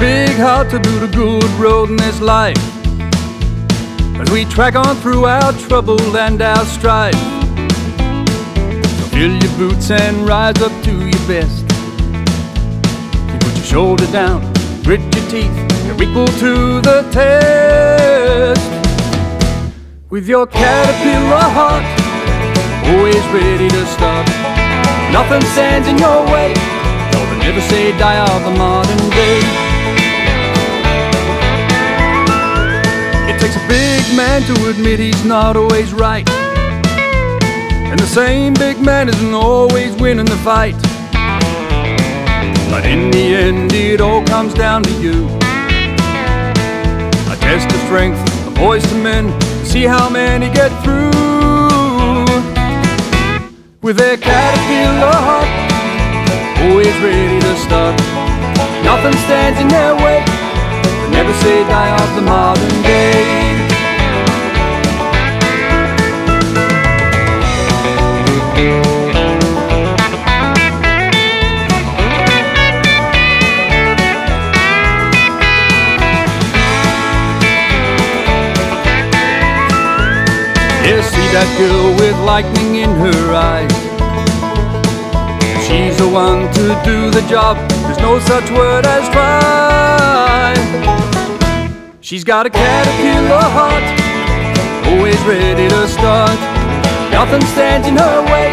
big heart to do the good road in this life. As we track on through our trouble and our strife. So fill your boots and rise up to your best. You put your shoulder down, grit your teeth, you're equal to the test. With your caterpillar heart, always ready to start. Nothing stands in your way. Never say die of the modern day. Man to admit he's not always right. And the same big man isn't always winning the fight. But in the end, it all comes down to you. A test of strength, a voice to men, to see how many get through. With their caterpillar heart, always ready to start. Nothing stands in their way. Never say die of the modern day. That girl with lightning in her eyes. She's the one to do the job. There's no such word as try. She's got a caterpillar heart, always ready to start. Nothing stands in her way.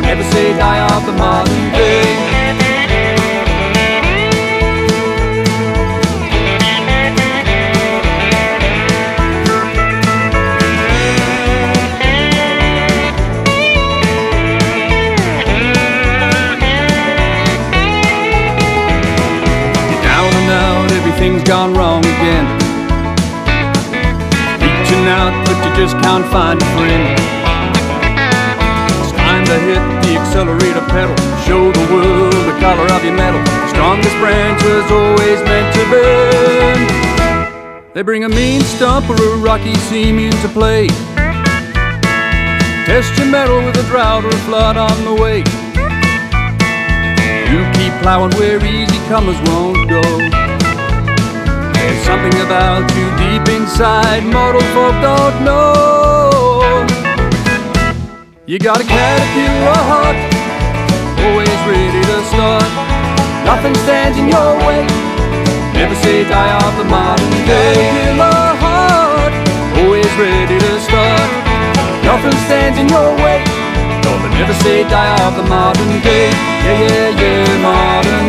Never say die of the modern day. Everything's gone wrong again. Reaching out, but you just can't find a friend. It's time to hit the accelerator pedal. Show the world the color of your metal. Strongest branch was always meant to bend. They bring a mean stump or a rocky seam into play. Test your metal with a drought or a flood on the way. You keep plowing where easy comers won't go. There's something about you deep inside, mortal folk don't know. You got a caterpillar heart, always ready to start. Nothing stands in your way. Never say die of the modern day. Caterpillar heart, always ready to start. Nothing stands in your way. No, never say die of the modern day. Yeah, yeah, yeah, modern